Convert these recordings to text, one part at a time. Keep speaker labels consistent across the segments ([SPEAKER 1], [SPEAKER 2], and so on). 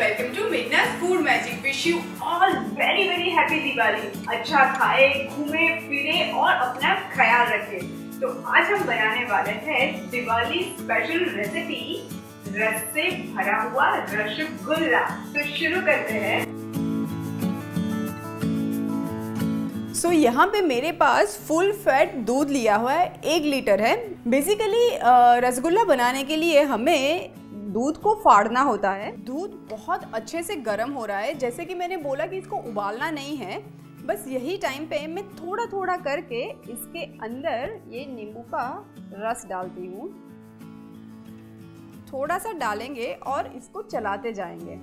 [SPEAKER 1] welcome to Meghna's Food Magic. Wish you all very very happy Diwali. अच्छा खाए घूमे फिरे और अपना ख्याल रखे तो आज हम बनाने वाले हैं दिवाली स्पेशल रेसिपी रस से भरा हुआ रसगुल्ला तो शुरू करते हैं सो so, यहाँ पे मेरे पास फुल फैट दूध लिया हुआ है एक लीटर है बेसिकली रसगुल्ला बनाने के लिए हमें दूध को फाड़ना होता है। दूध बहुत अच्छे से गर्म हो रहा है। जैसे कि मैंने बोला कि इसको उबालना नहीं है, बस यही टाइम पे मैं थोड़ा थोड़ा करके इसके अंदर ये नींबू का रस डालती हूँ। थोड़ा सा डालेंगे और इसको चलाते जाएँगे।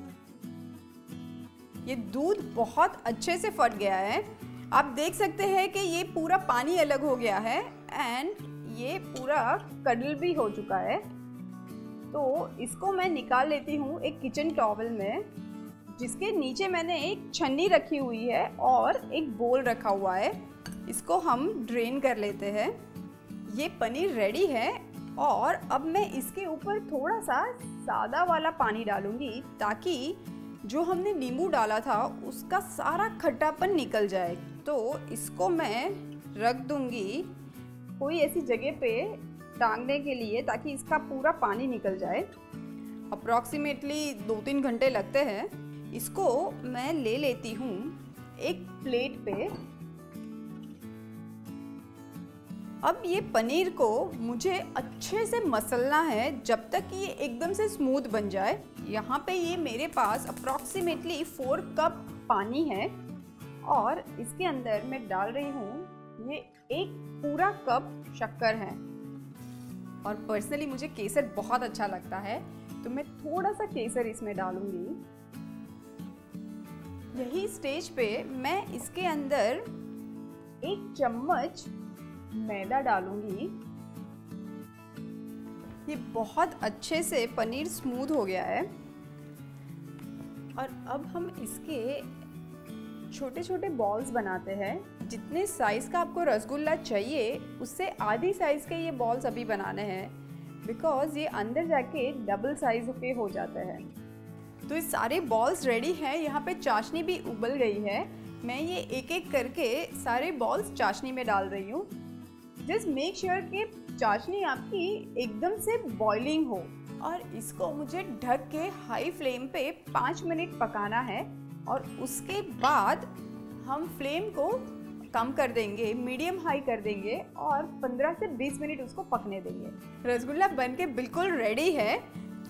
[SPEAKER 1] ये दूध बहुत अच्छे से फट गया है। आप देख सकते हैं कि ये पूरा पानी अलग हो गया है एंड ये पूरा कडल भी हो चुका है। तो इसको मैं निकाल लेती हूँ एक किचन टॉवल में, जिसके नीचे मैंने एक छन्नी रखी हुई है और एक बोल रखा हुआ है। इसको हम ड्रेन कर लेते हैं। ये पनीर रेडी है और अब मैं इसके ऊपर थोड़ा सा सादा वाला पानी डालूँगी, ताकि जो हमने नींबू डाला था, उसका सारा खट्टापन निकल जाए। तो इसको मैं रख दूँगी। कोई ऐसी जगह पे टांगने के लिए ताकि इसका पूरा पानी निकल जाए। अप्रॉक्सीमेटली दो तीन घंटे लगते हैं। इसको मैं ले लेती हूँ एक प्लेट पे। अब ये पनीर को मुझे अच्छे से मसलना है जब तक ये एकदम से स्मूथ बन जाए। यहाँ पे ये मेरे पास अप्रॉक्सीमेटली फोर कप पानी है और इसके अंदर मैं डाल रही हूँ ये एक पूरा कप शक्कर है। और पर्सनली मुझे केसर बहुत अच्छा लगता है तो मैं थोड़ा सा केसर इसमें डालूँगी। यही स्टेज पे मैं इसके अंदर एक चम्मच मैदा डालूँगी। ये बहुत अच्छे से पनीर स्मूथ हो गया है। और अब हम इसके छोटे छोटे बॉल्स बनाते हैं। जितने साइज़ का आपको रसगुल्ला चाहिए, उससे आधी साइज़ के ये बॉल्स अभी बनाने हैं। बिकॉज़ ये अंदर जाके डबल साइज़ के हो जाते हैं। तो ये सारे बॉल्स रेडी हैं। यहाँ पे चाशनी भी उबल गई है। मैं ये एक एक करके सारे बॉल्स चाशनी में डाल रही हूँ। जस्ट मेक श्योर कि चाशनी आपकी एकदम से बॉइलिंग हो। और इसको मुझे ढक के हाई फ्लेम पे पाँच मिनट पकाना है। और उसके बाद हम फ्लेम को कम कर देंगे, मीडियम हाई कर देंगे और 15 से 20 मिनट उसको पकने देंगे। रसगुल्ला बन के बिल्कुल रेडी है।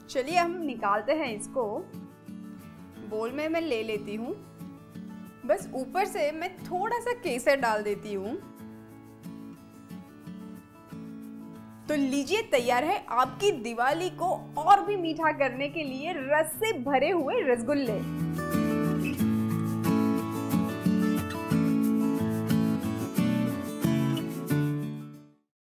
[SPEAKER 1] चलिए हम निकालते हैं इसको। बोल में मैं ले लेती हूँ। बस ऊपर से मैं थोड़ा सा केसर डाल देती हूँ। तो लीजिए तैयार है आपकी दिवाली को और भी मीठा करने के लिए रस से भरे हुए रसगुल्ले।